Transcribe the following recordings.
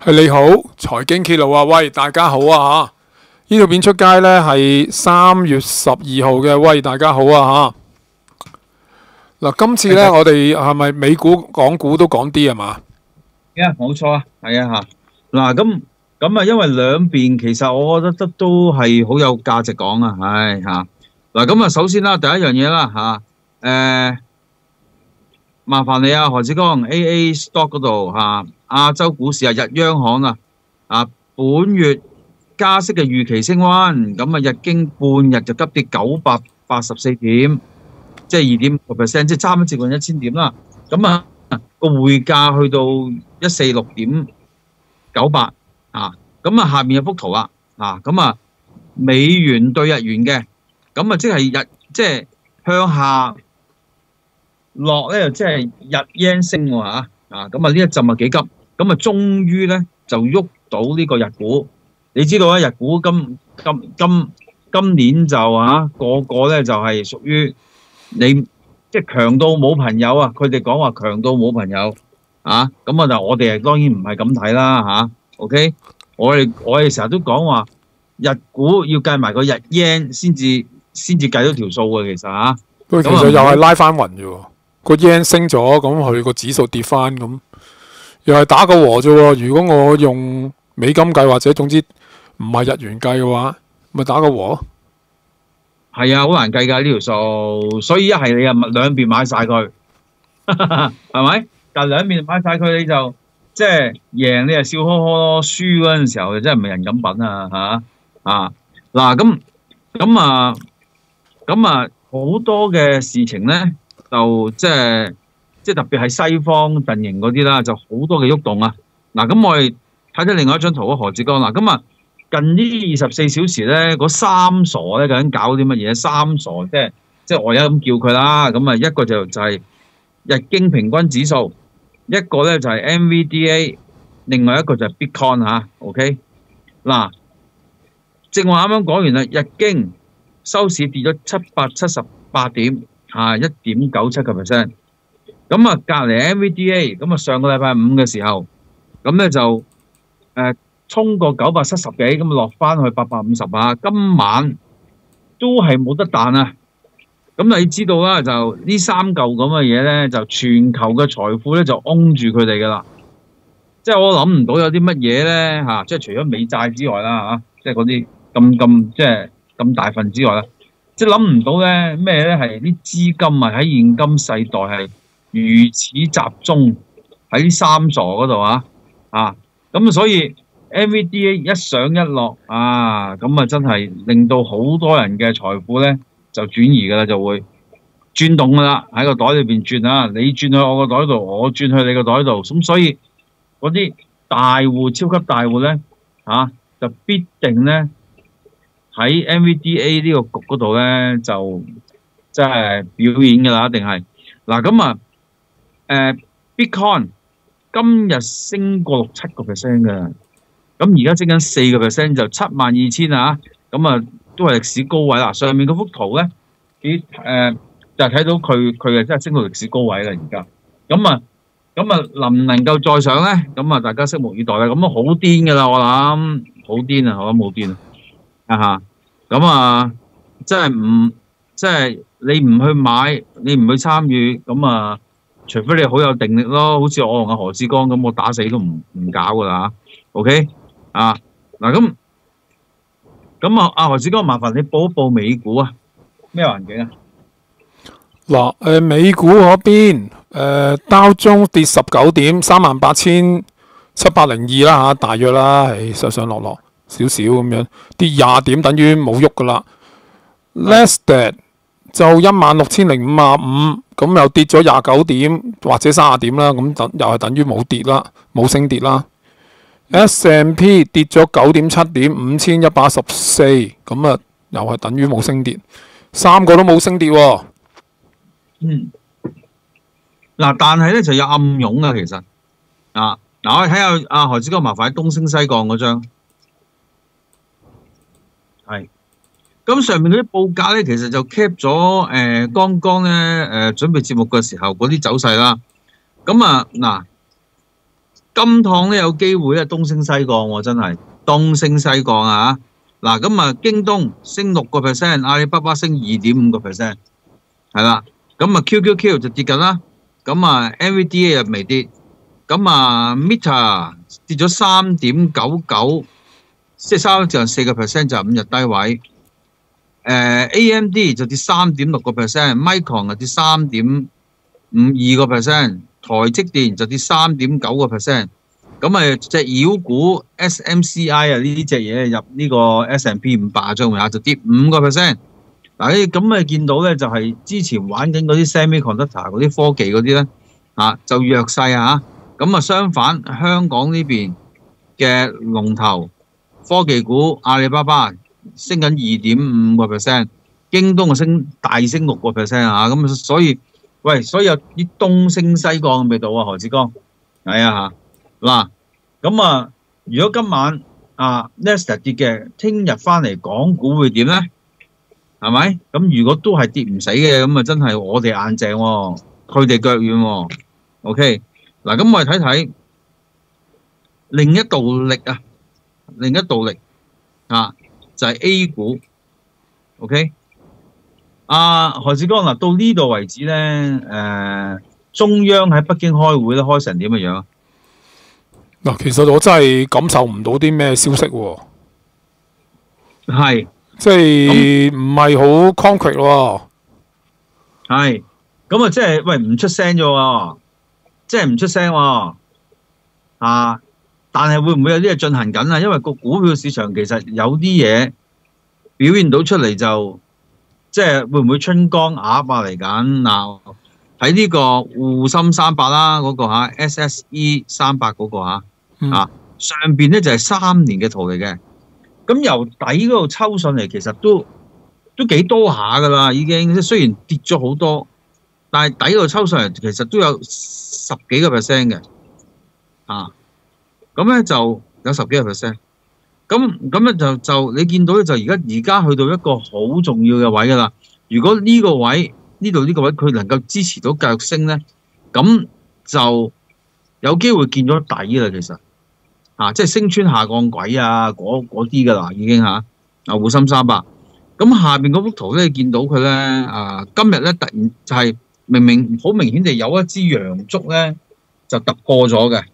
係你好，財經揭露啊！喂，大家好啊吓！呢條片出街呢係三月十二號嘅，喂，大家好啊吓！嗱，今次呢，我哋係咪美股、港股都講啲係嘛？啊，冇錯啊，係啊嚇。嗱咁咁啊，因為兩邊其實我覺得都都係好有價值講啊，唉嚇。嗱咁啊，首先啦，第一樣嘢啦嚇，誒、麻煩你啊，何志剛 A A Stock 嗰度嚇，亞洲股市啊，日央行啊，啊本月加息嘅預期升温，咁啊日經半日就急跌九百八十四點，即係二點五個 percent，即係差唔多接近一千點啦。咁啊個匯價去到一四六點九八啊，咁啊下面有幅圖啦，啊咁啊美元對日元嘅，咁啊即係日即係向下落咧，即係日 yen 升喎嚇，啊咁啊呢一陣啊幾急，咁啊終於咧就喐到呢個日股，你知道咧日股今今今今年就啊個個咧就係屬於你。即係強到冇朋友啊！佢哋講話強到冇朋友啊！咁啊，就我哋係當然唔係咁睇啦嚇。OK，我哋我哋成日都講話日股要計埋個日 yen 先至先至計到條數嘅，其實嚇。不過其實又係拉翻暈啫喎，個 yen 升咗，咁佢個指數跌翻，咁又係打個和啫喎。如果我用美金計或者總之唔係日元計嘅話，咪打個和。係啊，好難計㗎呢條數，所以一係你啊兩邊買晒佢，係咪？但兩邊買晒佢你就即係贏你就笑呵呵咯，輸嗰陣時候就真係唔係人咁品啊嚇啊！嗱咁咁啊咁啊好多嘅事情咧，就即係即係特別係西方陣營嗰啲啦，就好多嘅喐動啊！嗱咁我哋睇睇另外一張圖啊，何志剛嗱咁啊。近呢二十四小時咧，嗰三傻咧究竟搞啲乜嘢？三傻即係即係我而家咁叫佢啦。咁啊，一個就就係日經平均指數，一個咧就係 MVDA，另外一個就係 Bitcoin 嚇。OK，嗱，正話啱啱講完啦，日經收市跌咗七百七十八點，啊，一點九七個 percent。咁啊，隔離 MVDA，咁啊上個禮拜五嘅時候，咁咧就誒。衝過九百七十幾，咁落翻去八百五十啊！今晚都係冇得彈啊！咁你知道啦，就呢三嚿咁嘅嘢咧，就全球嘅財富咧就擁住佢哋噶啦。即係我諗唔到有啲乜嘢咧嚇，即係除咗美債之外啦嚇，即係嗰啲咁咁即係咁大份之外啦，即係諗唔到咧咩咧係啲資金啊喺現今世代係如此集中喺三座嗰度啊啊！咁所以。MVDA 一上一落啊，咁啊真係令到好多人嘅財富咧就轉移噶啦，就會轉動噶啦，喺個袋裏邊轉啊，你轉去我個袋度，我轉去你個袋度，咁所以嗰啲大户、超級大户咧嚇就必定咧喺 MVDA 呢個局嗰度咧就即係表演噶啦，一定係嗱咁啊誒 Bitcoin 今日升過六七個 percent 嘅。咁而家升緊四個 percent 就七萬二千啊，咁啊都係歷史高位啦。上面嗰幅圖咧，幾誒就係睇到佢佢係真係升到歷史高位啦。而家咁啊咁啊能唔能夠再上咧？咁啊大家拭目以待啦。咁啊好癲噶啦，我諗好癲啊，我諗好癲啊啊嚇！咁啊即係唔即係你唔去買，你唔去參與，咁啊除非你好有定力咯。好似我同阿何志剛咁，我打死都唔唔搞噶啦。OK。啊，嗱咁，咁啊，阿何志剛，麻煩你報一報美股啊，咩環境啊？嗱，誒美股嗰邊誒道中跌十九點，三萬八千七百零二啦嚇，大約啦，係上上落落少少咁樣，跌廿點等於冇喐噶啦。Nasdaq 就一萬六千零五啊五，咁又跌咗廿九點或者三十點啦，咁等又係等於冇跌啦，冇升跌啦。S M P 跌咗九點七點，五千一百十四，咁啊又係等於冇升跌，三個都冇升跌喎。嗯，嗱，但係咧就有暗湧啊，其實。啊，嗱，我睇下阿何志剛，麻煩喺東升西降嗰張，係，咁上面嗰啲報價咧，其實就 cap 咗誒，剛剛咧誒準備節目嘅時候嗰啲走勢啦，咁啊嗱。金燙咧有機會咧東升西降喎，真係東升西降啊！嗱，咁啊，京東升六個 percent，阿里巴巴升二點五個 percent，係啦。咁啊，QQQ 就跌緊啦。咁啊，NVDA 又未跌。咁啊，Meta 跌咗三點九九，即係三就四個 percent 就係五日低位。誒、AMD 就跌三點六個 percent，Micron 就跌三點五二個 percent，台積電就跌三點九個 percent。咁啊，隻妖股 SMCI 啊呢隻嘢入呢個 S&P 五百張下就跌五個 percent。嗱，咁啊見到咧就係、之前玩緊嗰啲 semiconductor 嗰啲科技嗰啲咧啊就弱勢啊，咁啊相反香港呢邊嘅龍頭科技股阿里巴巴升緊二點五個 percent，京東啊升大升六個 percent 啊，咁所以喂，所以有啲東升西降嘅味道啊，何志剛係啊嚇嗱，咁啊如果今晚啊 Nesta 跌嘅，聽日翻嚟港股會點咧？係咪？咁如果都係跌唔死嘅，咁啊真係我哋硬淨喎，佢哋腳軟喎。OK，嗱咁我哋睇睇另一道力啊，另一道力啊，就係、A 股。OK，阿、何志剛嗱，到呢度為止咧，誒、中央喺北京開會咧，開成點嘅樣啊？嗱，其實我真係感受唔到啲咩消息喎，係即係唔係好 concrete 喎。係，咁啊，即係喂唔出聲啫喎，即係唔出聲喎，啊！但係會唔會有啲嘢進行緊啊？因為個股票市場其實有啲嘢表現到出嚟就，即係會唔會春江鴨啊嚟緊嗱？喺呢個滬深三百啦，嗰、個嚇 SSE 三百嗰個嚇。嗯啊上邊咧就係、三年嘅圖嚟嘅，咁由底嗰度抽上嚟，其實都都幾多下噶啦，已經即係雖然跌咗好多，但係底嗰度抽上嚟其實都有十幾個 percent 嘅，啊，咁咧就有十幾個 percent，咁咁咧就就你見到咧就而家而家去到一個好重要嘅位噶啦，如果呢個位呢度呢個位佢能夠支持到繼續升咧，咁就有機會見咗底啦，其實。啊，即係升穿下降軌啊，嗰嗰啲噶啦，已經嚇啊，滬深三百。咁下邊嗰幅圖咧，你見到佢咧啊，今日咧突然就係明明好明顯地有一支陽燭咧就突破咗嘅。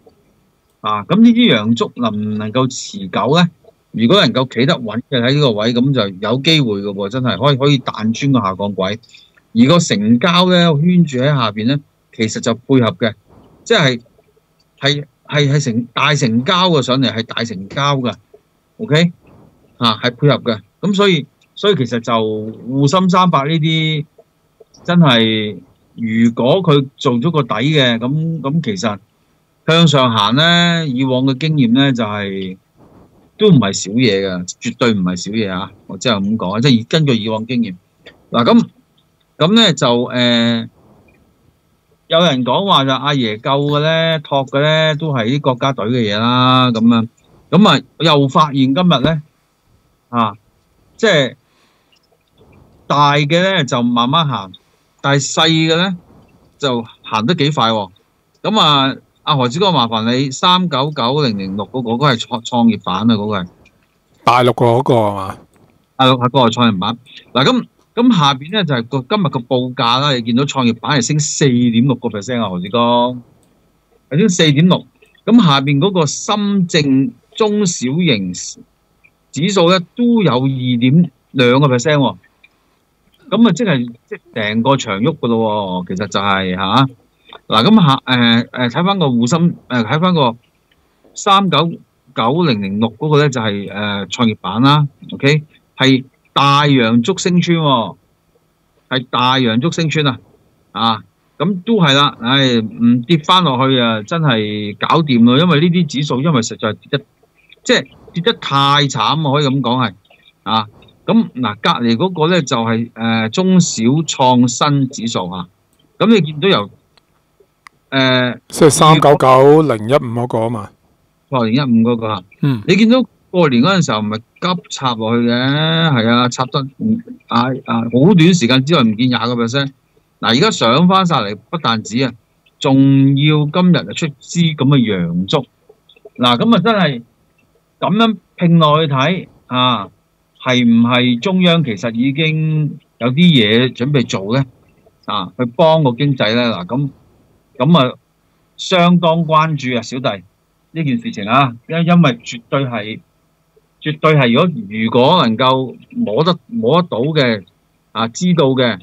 啊，咁呢支陽燭能唔能夠持久咧？如果能夠企得穩嘅喺呢個位，咁就有機會嘅喎，真係可以可以彈穿個下降軌。而個成交咧圈住喺下邊咧，其實就配合嘅，即係係。係係成大成交嘅上嚟係大成交嘅，OK 嚇、係配合嘅，咁所以所以其實就滬深三百呢啲真係，如果佢做咗個底嘅，咁咁其實向上行咧，以往嘅經驗咧就係、都唔係少嘢嘅，絕對唔係少嘢啊！我即係咁講，即係根據以往經驗嗱咁咁咧就誒。有人講話就阿爺救嘅咧，托嘅咧，都係啲國家隊嘅嘢啦，咁樣咁啊，又發現今日咧啊，即係大嘅咧就慢慢行，但係細嘅咧就行得幾快喎。咁啊，阿何子哥麻煩你三九九零零六嗰個，嗰個係創創業板啊，嗰個係大陸嗰個係嘛？大陸係嗰個係創業板。嗱咁。咁下邊咧就係、個今日個報價啦，你見到創業板係升四點六個 percent 啊，何子哥係升四點六。咁下邊嗰個深證中小型指數咧都有二點兩個 percent 喎。咁啊，即係即係成個場喐噶咯喎，其實就係嚇嗱咁下誒誒睇翻個滬深誒睇翻個三九九零零六嗰個咧就係、誒、創業板啦，OK 係。大洋竹升穿喎，係大洋竹升村啊！啊，咁都係啦，唉，唔跌翻落去啊，真係搞掂咯。因為呢啲指數，因為實在跌得即係跌得太慘啊，可以咁講係啊。咁嗱，隔離嗰個咧就係、誒、中小創新指數啊。咁你見到由誒即係三九九零一五嗰個啊嘛。哦零一五嗰個啊。嗯，你見到過年嗰陣時候，唔係急插落去嘅，係啊，插得唔啊啊好短時間之內唔見廿個 percent。嗱，而家上翻晒嚟，不但止啊，仲要今日就出支咁嘅陽燭，嗱咁啊真係咁樣拼落去睇啊，係唔係中央其實已經有啲嘢準備做咧？啊，去幫個經濟咧嗱咁咁啊，相當關注啊，小弟呢件事情啊，因因為絕對係絕對係如果如果能夠摸得摸得到嘅啊，知道嘅。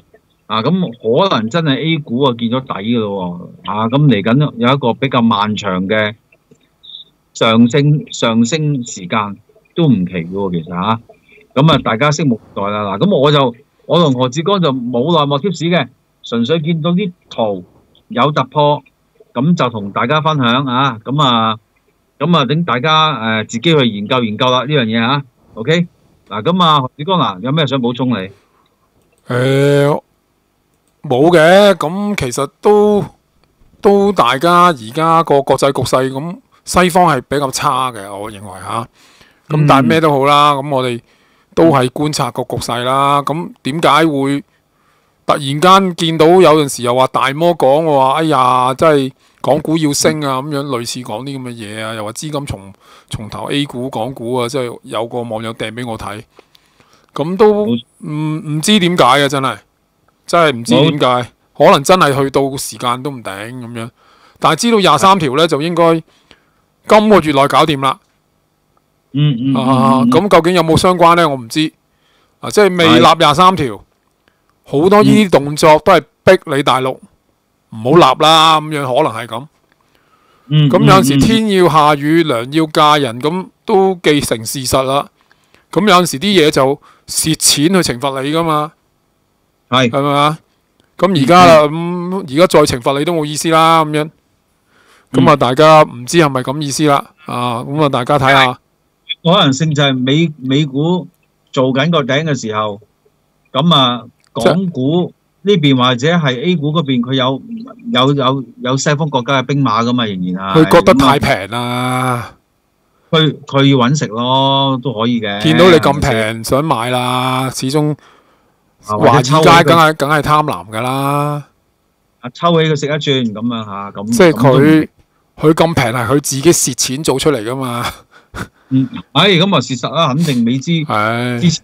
啊，咁可能真係 A 股啊見咗底嘅咯喎，啊，咁嚟緊有一個比較漫長嘅上升上升時間都唔奇嘅喎，其實嚇，咁啊大家拭目待啦。嗱，咁我就我同何志剛就冇內幕貼士嘅，純粹見到啲圖有突破，咁就同大家分享啊，咁啊，咁啊等大家誒、呃、自己去研究研究啦呢樣嘢啊，OK，嗱，咁啊何志剛啊，有咩想補充你？誒冇嘅，咁其實都都大家而家個國際局勢咁，西方係比較差嘅，我認為嚇。咁但係咩都好啦，咁我哋都係觀察個局勢啦。咁點解會突然間見到有陣時又話大魔講我話，哎呀，真係港股要升啊咁樣，類似講啲咁嘅嘢啊，又話資金從從頭 A 股、港股啊，即係有個網友掟俾我睇，咁都唔唔知點解嘅真係。真係唔知點解，可能真係去到時間都唔頂咁樣。但係知道廿三條呢，就應該今個月內搞掂啦。嗯嗯啊，咁究竟有冇相關呢？我唔知。啊，即係未立廿三條，好多呢啲動作都係逼你大陸唔好立啦。咁樣可能係咁。嗯，咁有陣時天要下雨，娘要嫁人，咁都既成事實啦。咁有陣時啲嘢就蝕錢去懲罰你噶嘛。係係咪啊？咁而家啦，咁而家再懲罰你都冇意思啦，咁樣。咁啊，大家唔知係咪咁意思啦？啊，咁啊，大家睇下。可能性就係美美股做緊個頂嘅時候，咁啊，港股呢邊或者係 A 股嗰邊，佢有有有有西方國家嘅兵馬噶嘛，仍然係。佢覺得太平啦。佢佢要揾食咯，都可以嘅。見到你咁平，想買啦，始終。華爾街梗係梗係貪婪噶啦，啊抽起佢食一轉咁樣吓，咁即係佢佢咁平係佢自己蝕錢做出嚟噶嘛。嗯，唉，咁啊事實啦，肯定美資係之前